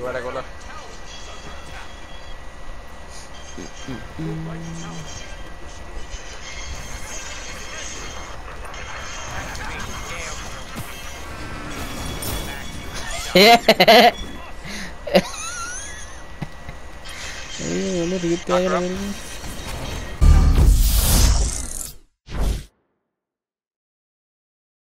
Qua đây con ơi Yeah. Ini lebih gitu ya.